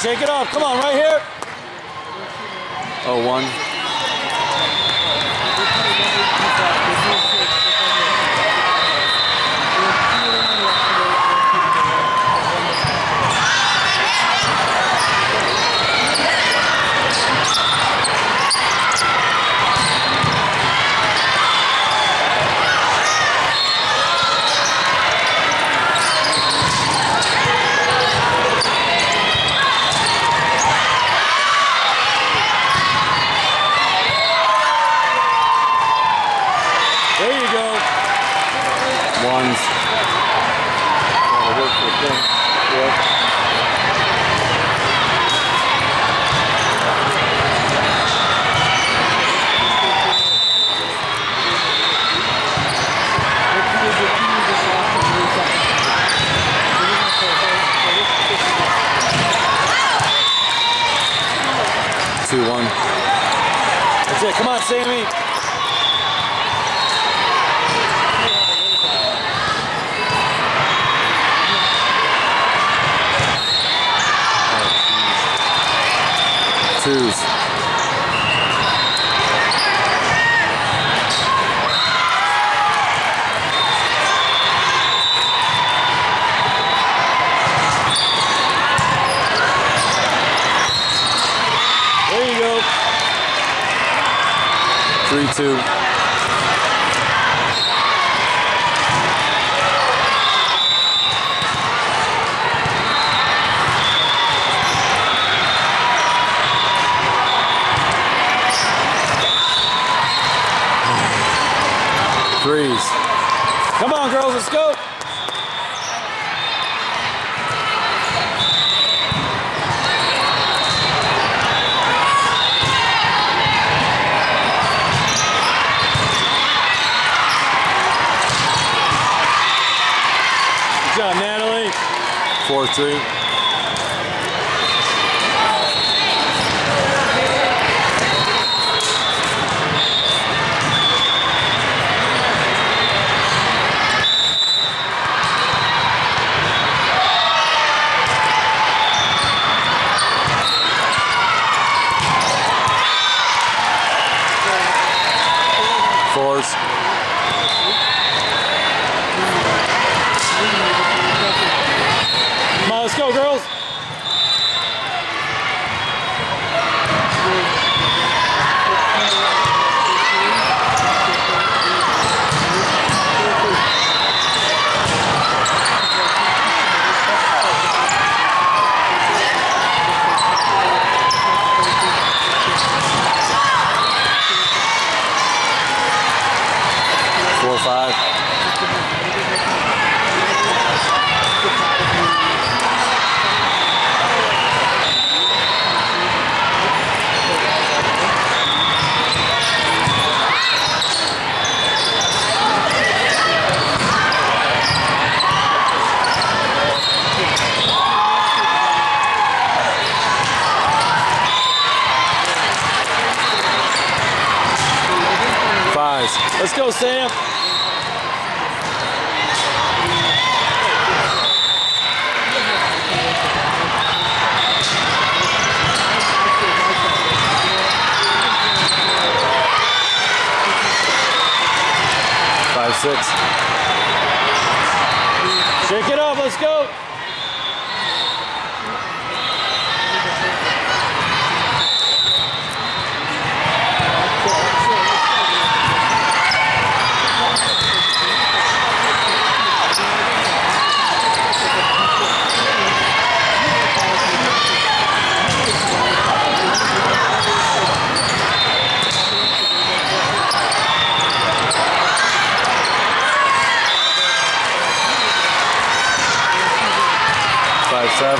shake it off. Come on, right here. Oh, one. There you go. Ones. Gotta work the thing. Yeah. Two, one. That's it. Come on, Sammy. Twos. There you go. Three, two. Threes. Come on, girls. Let's go. Good job, Natalie. Four, three. Fours. Come on, let's go, girls. Four, five. Fives. Let's go, Sam. Five, six. Shake it off. Let's go. Five, seven.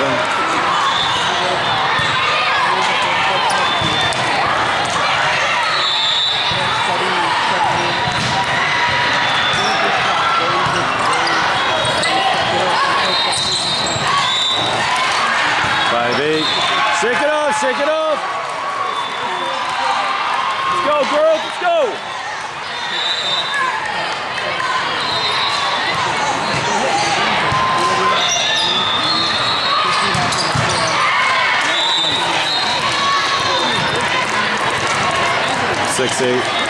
Five, eight. Shake it off. Shake it off. Dixie.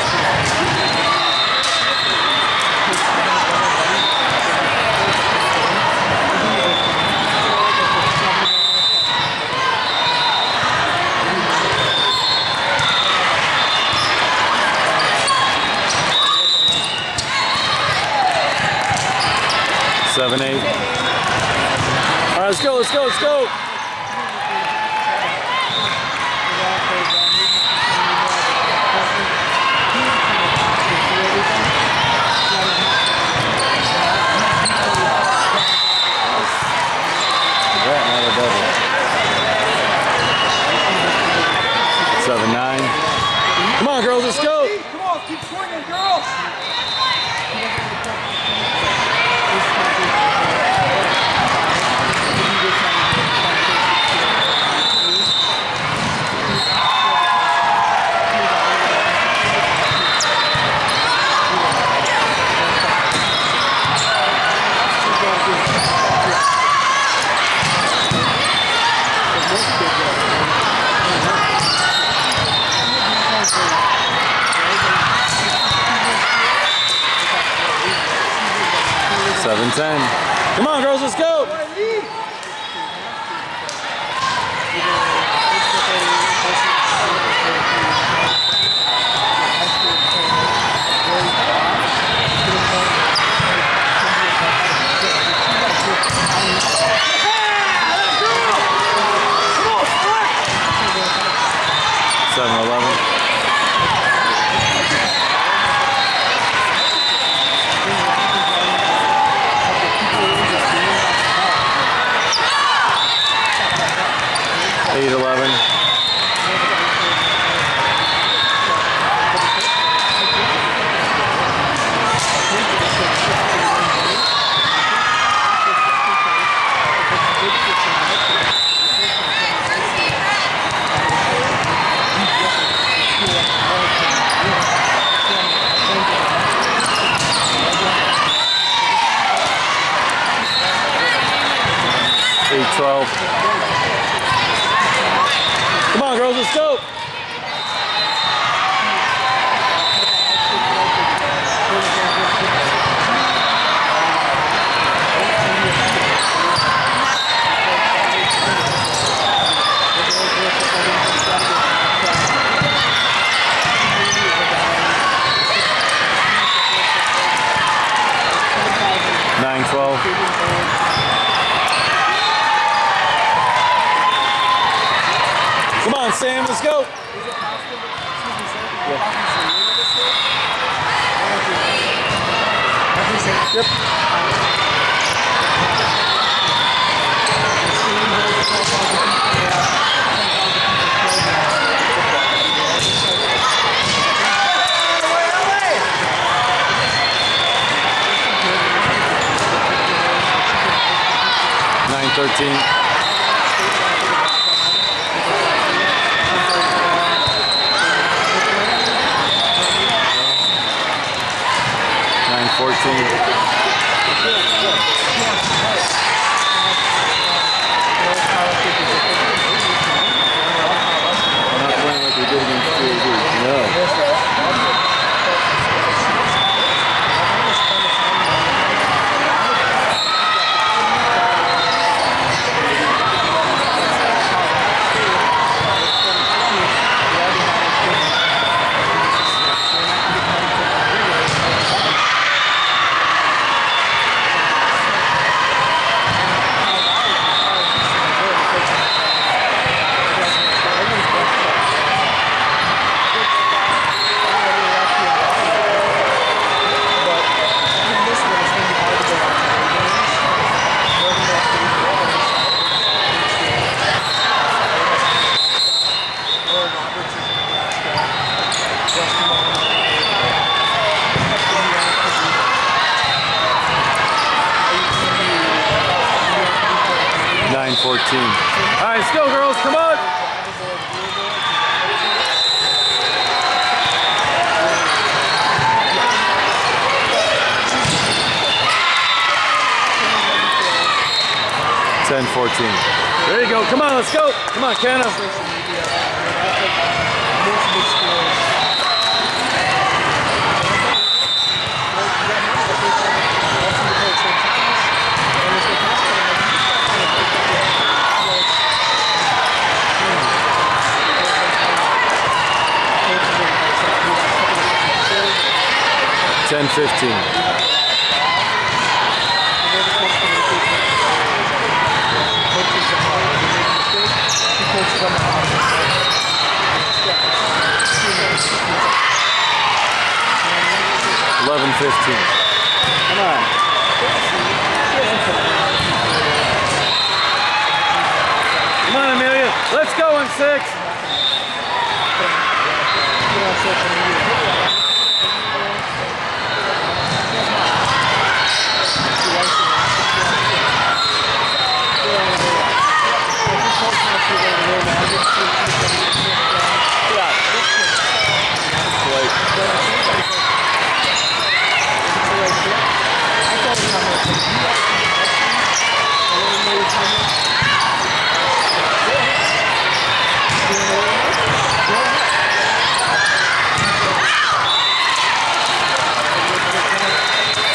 10. Come on, girls, let's go! 13. All right, let's go, girls. Come on. Ten fourteen. There you go. Come on, let's go. Come on, Kenna. 15. Eleven fifteen. Come on. Come on, Amelia. Let's go in six.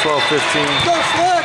Twelve fifteen. Go, Slick!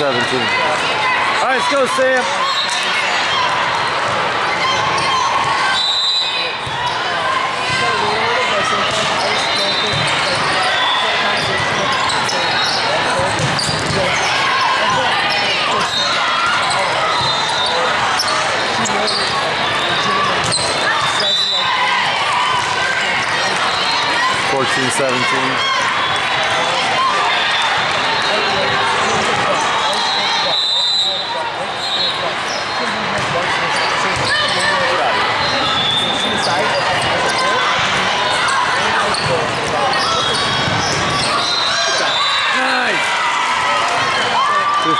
17. All right, let's go, Sam. Fourteen, seventeen.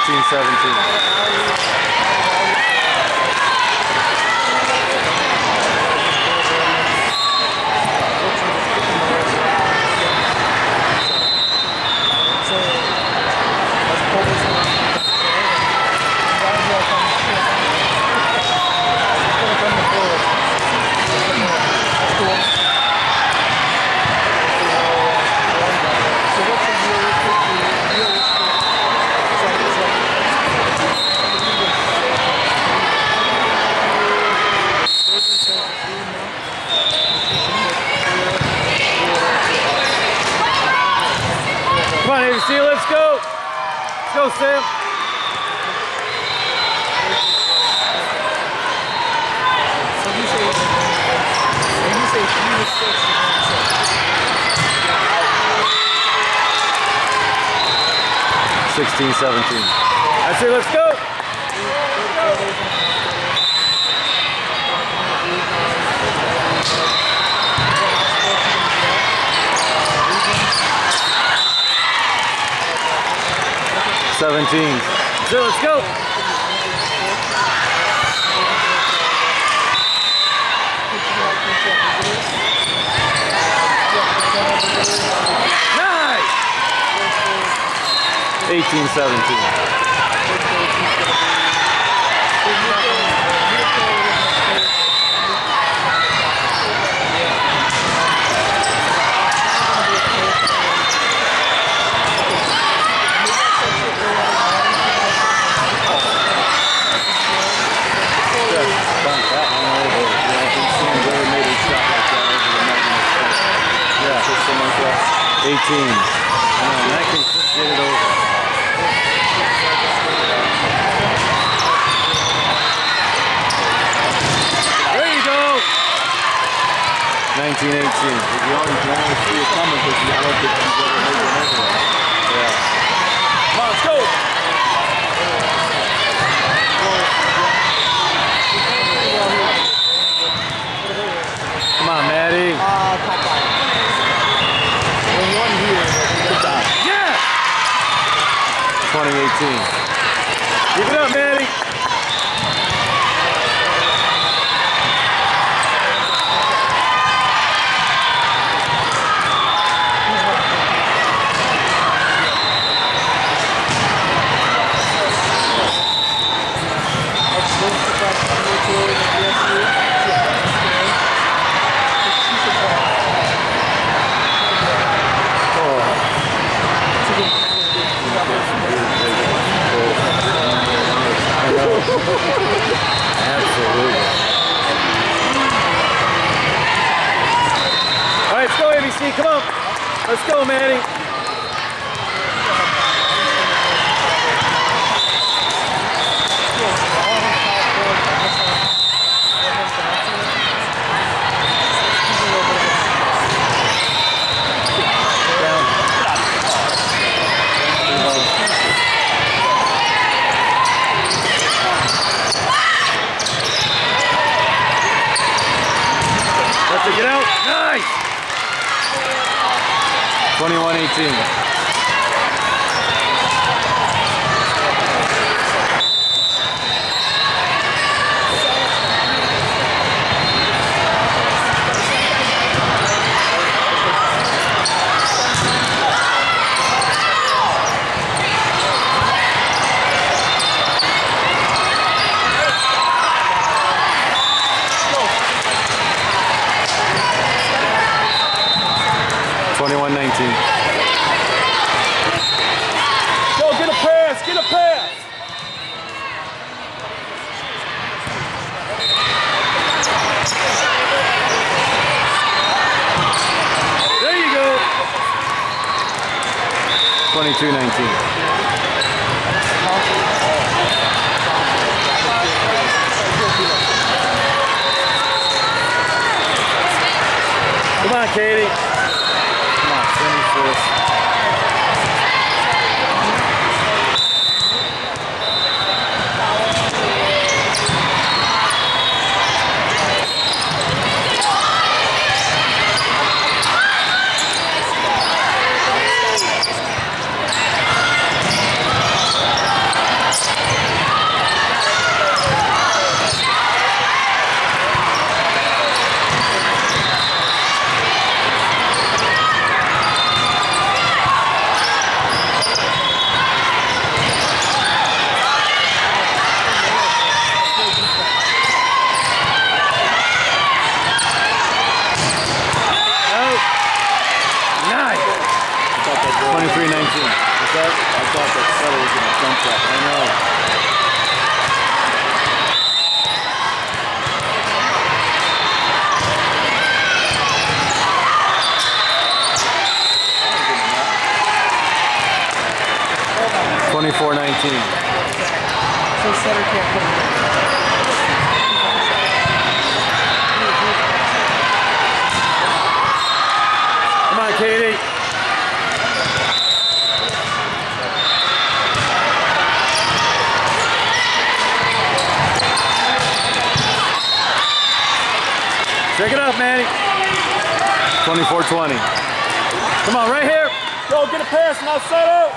15-17. 16, 17. That's it, let's go! Seventeen. So let's go. 1817. 18. And can get it over. There you go! 1918. If you see it coming because you don't. Yeah. Come on, let's go! Sim. Grande Let's go, Manny. 2118. Nineteen. Go, get a pass. Get a pass. There you go. Twenty-two nineteen. Come on, Katie. Finish this. Out. Nice. I thought that goal- Twenty-three nineteen. That? I thought that Sutter was going to jump that. I know. Twenty-four nineteen. So Sutter can't put it. Come on, Katie. Check it up, Manny. 24-20. Come on, right here. Go, get a pass, now set up.